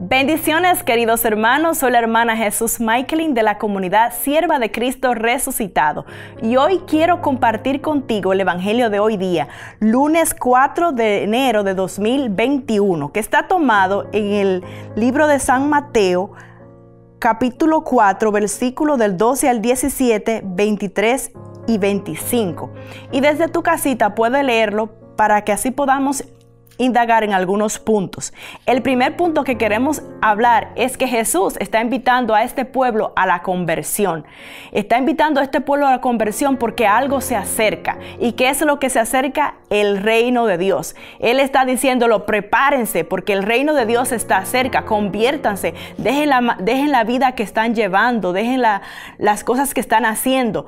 Bendiciones queridos hermanos, soy la hermana Jesús Michaelin de la comunidad Sierva de Cristo Resucitado y hoy quiero compartir contigo el Evangelio de hoy día, lunes 4 de enero de 2021, que está tomado en el libro de San Mateo capítulo 4 versículo del 12 al 17, 23 y 25. Y desde tu casita puedes leerlo para que así podamos indagar en algunos puntos. El primer punto que queremos hablar es que Jesús está invitando a este pueblo a la conversión. Está invitando a este pueblo a la conversión porque algo se acerca. ¿Y qué es lo que se acerca? El reino de Dios. Él está diciéndolo, prepárense porque el reino de Dios está cerca, conviértanse, dejen la, dejen la vida que están llevando, dejen las cosas que están haciendo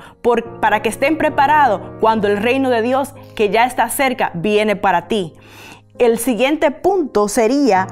para que estén preparados cuando el reino de Dios que ya está cerca viene para ti el siguiente punto sería,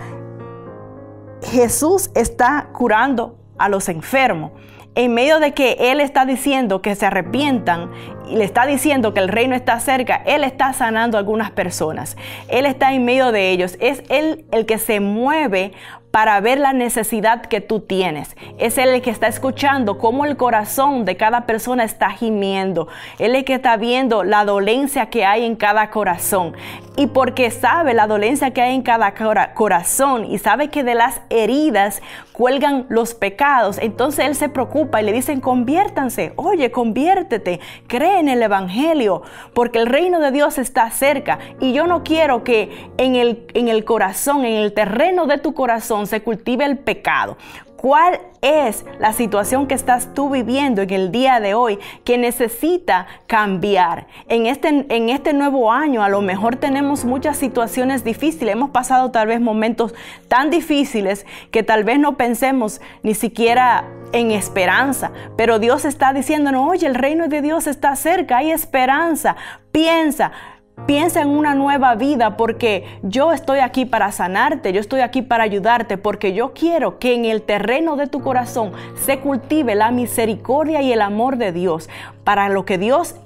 Jesús está curando a los enfermos. En medio de que Él está diciendo que se arrepientan y le está diciendo que el reino está cerca, Él está sanando a algunas personas. Él está en medio de ellos. Es Él el que se mueve para ver la necesidad que tú tienes. Es Él el que está escuchando cómo el corazón de cada persona está gimiendo. Él es el que está viendo la dolencia que hay en cada corazón. Y porque sabe la dolencia que hay en cada corazón y sabe que de las heridas cuelgan los pecados, entonces Él se preocupa y le dicen, conviértanse, oye, conviértete, cree en el Evangelio, porque el reino de Dios está cerca. Y yo no quiero que en el, en el corazón, en el terreno de tu corazón, se cultive el pecado. ¿Cuál es la situación que estás tú viviendo en el día de hoy que necesita cambiar? En este, en este nuevo año a lo mejor tenemos muchas situaciones difíciles. Hemos pasado tal vez momentos tan difíciles que tal vez no pensemos ni siquiera en esperanza. Pero Dios está diciéndonos, oye, el reino de Dios está cerca, hay esperanza. Piensa, Piensa en una nueva vida porque yo estoy aquí para sanarte, yo estoy aquí para ayudarte, porque yo quiero que en el terreno de tu corazón se cultive la misericordia y el amor de Dios para lo que Dios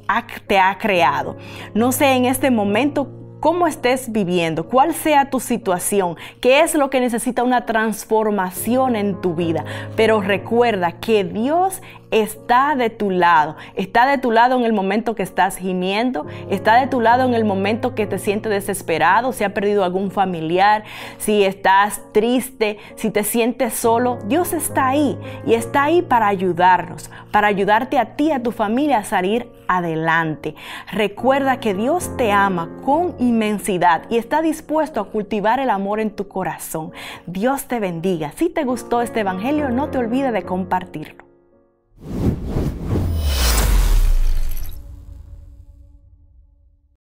te ha creado. No sé en este momento cómo estés viviendo, cuál sea tu situación, qué es lo que necesita una transformación en tu vida. Pero recuerda que Dios está de tu lado. Está de tu lado en el momento que estás gimiendo, está de tu lado en el momento que te sientes desesperado, si ha perdido algún familiar, si estás triste, si te sientes solo. Dios está ahí y está ahí para ayudarnos, para ayudarte a ti, a tu familia a salir adelante. Recuerda que Dios te ama con inmensidad y está dispuesto a cultivar el amor en tu corazón. Dios te bendiga. Si te gustó este evangelio, no te olvides de compartirlo.